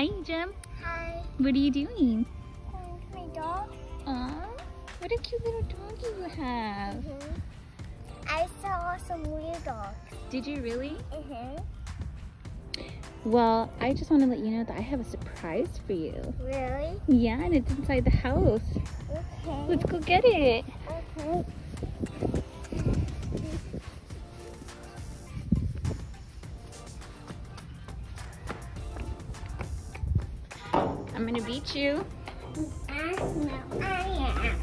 Hi, Jim. Hi. What are you doing? My dog. Aw, what a cute little doggy you have. Mm-hmm. I saw some weird dogs. Did you really? Mm-hmm. Well, I just want to let you know that I have a surprise for you. Really? Yeah, and it's inside the house. Okay. Let's go get it. Okay. I'm gonna beat you. I smell I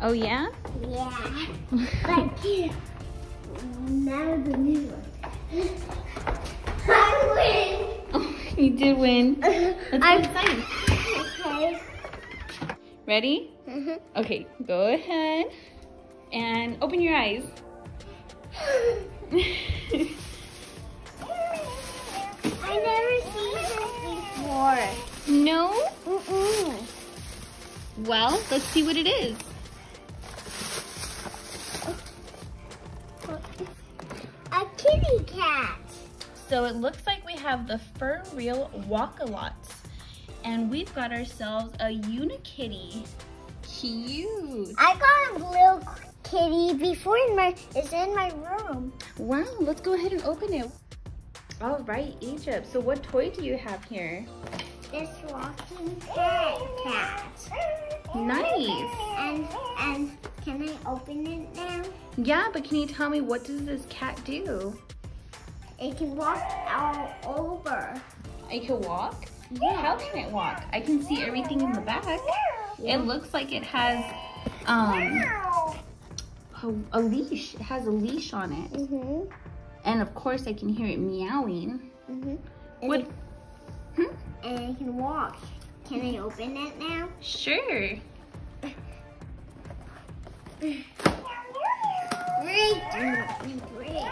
Oh yeah? am. Yeah. But now the new one. I Oh, you did win. win. Let's I'm inside. okay. Ready? Mm-hmm. Okay, go ahead and open your eyes. I never seen this before. No? Mm-mm. Well, let's see what it is. A kitty cat. So it looks like we have the Fur Real Walk-A-Lots. And we've got ourselves a Unikitty. Cute. I got a little kitty before in my it's in my room. Wow, let's go ahead and open it. All right, Egypt. So what toy do you have here? This walking cat. Nice. And and can I open it now? Yeah, but can you tell me what does this cat do? It can walk all over. It can walk? Yeah. How can it walk? I can see everything in the back. It looks like it has um a, a leash. It has a leash on it. Mhm. And of course I can hear it meowing. Mhm. What? Hmm? And it can walk. Can I open it now? Sure. Break, break.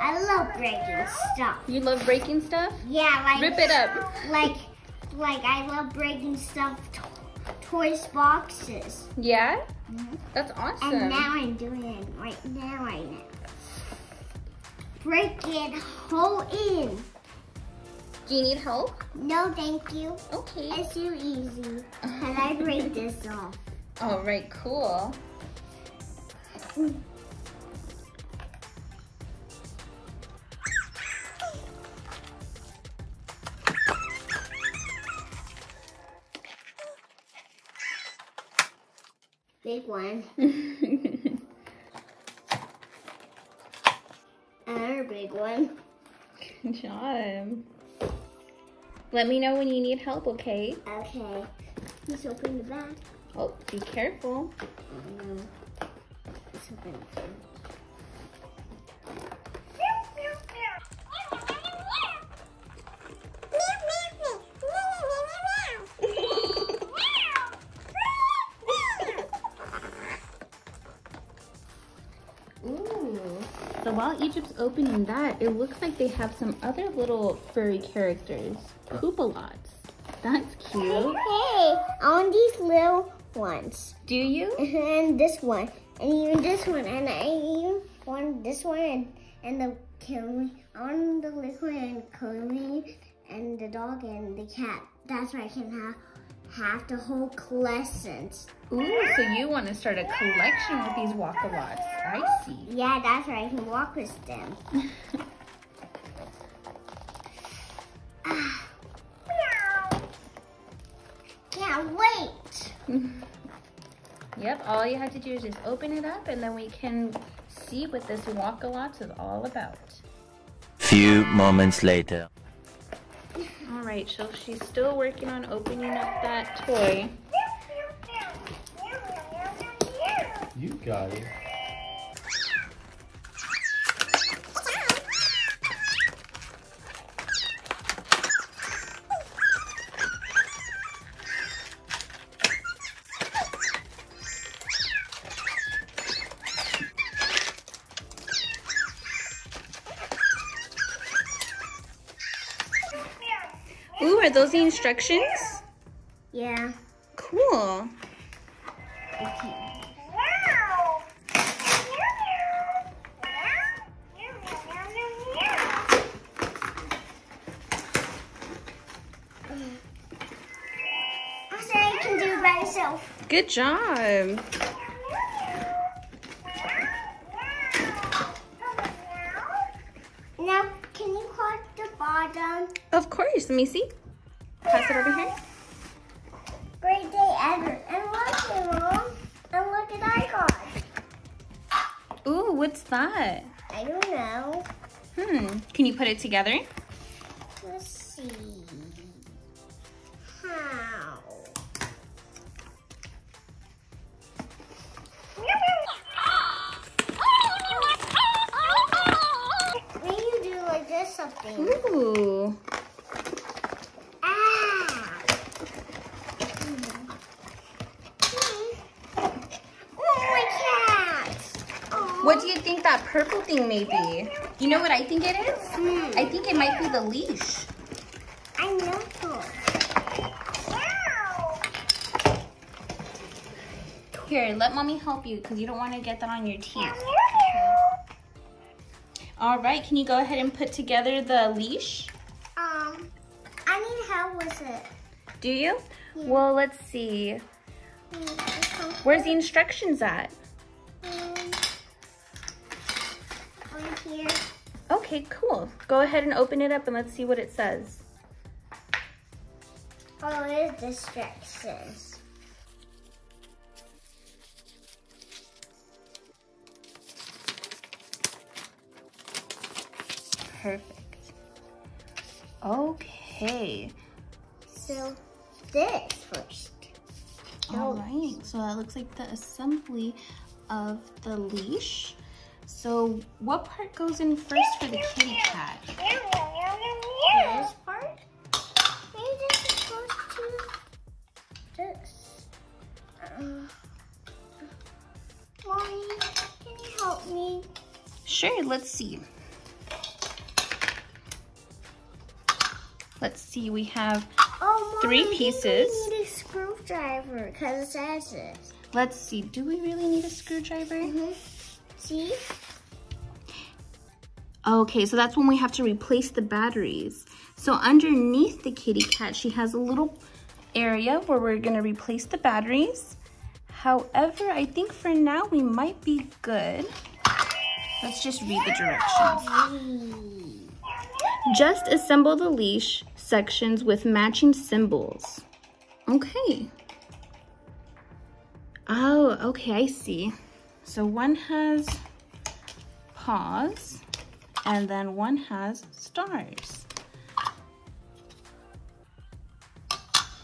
I love breaking stuff. You love breaking stuff? Yeah, like Rip it up. like like I love breaking stuff to- toys boxes. Yeah? Mhm. That's awesome. And now I'm doing it right now, right now. Break it whole in. Do you need help? No, thank you. Okay. It's too easy. Can I break this off? All right, cool. Big one. Another big one. Good job. Let me know when you need help, okay? Okay. Let's open the bag. Oh, be careful. Let's open So while Egypt's opening that, it looks like they have some other little furry characters. Poopalots. That's cute. Hey, I want these little ones. Do you? And this one. And even this one. And I even want this one and, and the Kimmy. I want the liquid and Kimmy and the dog and the cat. That's why I can have have the whole collection. Ooh, so you want to start a collection with these walk-a-lots. I see. Yeah, that's right. I can walk with them. Ah. Can't wait. Yep, all you have to do is just open it up and then we can see what this walk-a-lots is all about. Few moments later. All right, so she's still working on opening up that toy. You got it. Those the instructions? Yeah. Cool. myself. Good job. Now, can you cut the bottom? Of course. Let me see. It over here. Great day ever. And look Mom. And look at I got. Ooh, what's that? I don't know. Hmm. Can you put it together? Let's see. How? Maybe you do like this something. Ooh. Ah! Oh, my cat! Oh. What do you think that purple thing may? You know what I think it is? Hmm. I think it might be the leash. I know so. Here, let mommy help you because you don't want to get that on your teeth. All right, can you go ahead and put together the leash? Um, I need help with it. Do you? Yeah. Well, let's see. Hmm, Where's the instructions at? Here. Okay, cool. Go ahead and open it up and let's see what it says. Oh, it is distractions. Perfect. Okay. So, this first. All right, so that looks like the assembly of the leash. So what part goes in first for the kitty cat? This part. Maybe this is supposed to this. Uh, Mommy, can you help me? Sure, let's see. Let's see, we have, Oh, Three think pieces. We need a screwdriver because it says this. let's see, do we really need a screwdriver? Mm-hmm. See? Okay, so that's when we have to replace the batteries. So underneath the kitty cat, she has a little area where we're gonna replace the batteries. However, I think for now we might be good. Let's just read the directions. Just assemble the leash sections with matching symbols. Okay. Oh, okay, I see. So one has paws and then one has stars.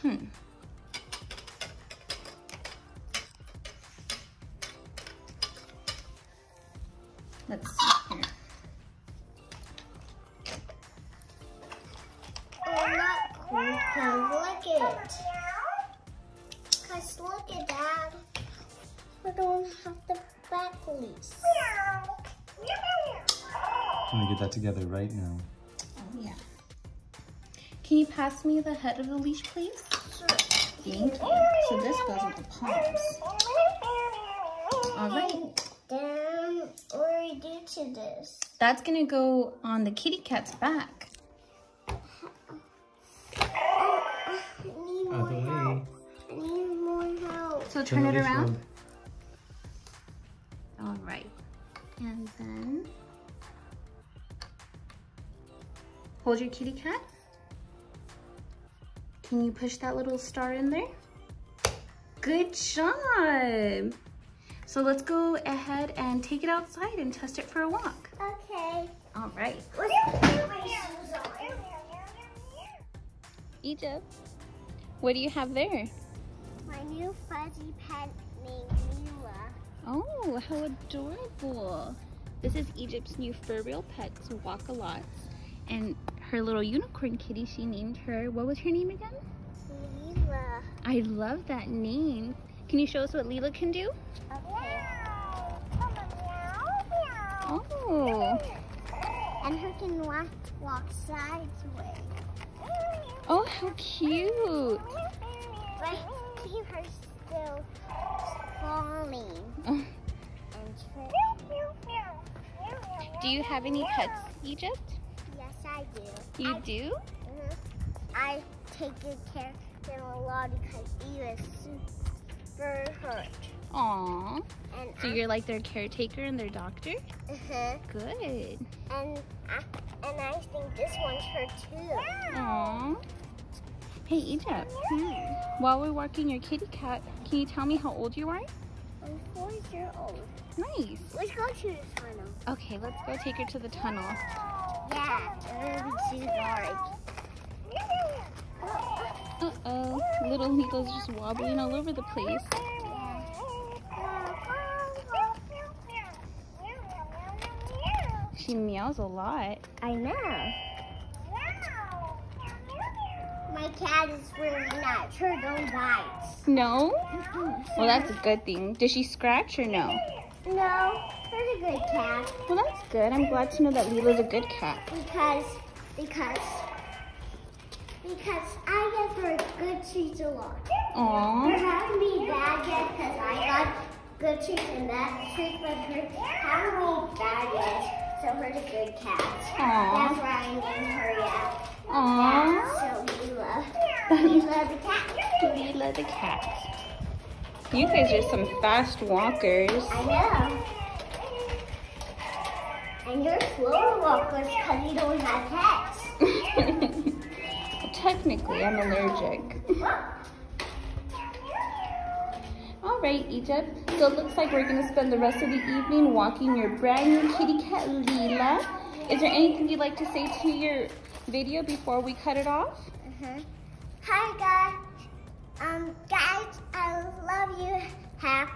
Hmm. Let's see here. Oh, not cool. Cause look at. Cause look at that. We don't have the back lease. I'm gonna get that together right now. Oh, yeah. Can you pass me the head of the leash, please? Sure. Thank you. So this goes with the palms. All right. Then what do we do to this? That's gonna go on the kitty cat's back. I need more Other way. help. I need more help. So turn it around. around. All right. And then hold your kitty cat. Can you push that little star in there? Good job. So let's go ahead and take it outside and test it for a walk. Okay. All right. Let's put my shoes. Egypt, what do you have there? My new fuzzy pet named Mila. Oh, how adorable. This is Egypt's new FurReal pet, so walk a lot. And her little unicorn kitty, she named her, what was her name again? Mila. I love that name. Can you show us what Leela can do? Okay. Oh, And her can walk, walk sideways. oh, how cute. But keep her still falling. Oh, Do you have any pets, Egypt? Yes, I do. You do? Mhm. I take good care of them a lot because he was super hurt. Aw. And So I- you're like their caretaker and their doctor? uh-huh. Good. and I, and I think this one's hurt too. Aw. Hey, Egypt. While we're walking your kitty cat, can you tell me how old you are? I'm four years old. Nice. Let's go to the tunnel. Okay, let's go take her to the tunnel. Yeah, too dark. Uh-oh. Little Lila's just wobbling all over the place. She meows a lot. I know. My cat is really not. Her don't bite. No? Well, that's a good thing. Does she scratch or no? No, her a good cat Well, that's good. I'm glad to know that Lila's a good cat. because because because I give her good treats a lot. Aww. Her having me bad yet because I got good treats and bad treats, but her having me bad yet, so her a good cat. Aw. That's why I named her yeah. Aw. So Lila, Lila the cat. Lila the cat. You guys are some fast walkers. I know. And you're slower walkers because you don't have pets. Technically, I'm allergic. All right, Egypt. So it looks like we're gonna spend the rest of the evening walking your brand new kitty cat, Lila. Is there anything you'd like to say to your video before we cut it off? Uh-huh. Hi guys. Um, guys, I love you. Have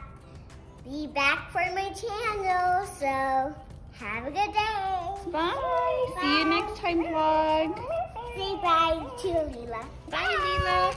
be back for my channel. So have a good day. Bye. See you next time, vlog. Say bye to Lila. Bye, Lila.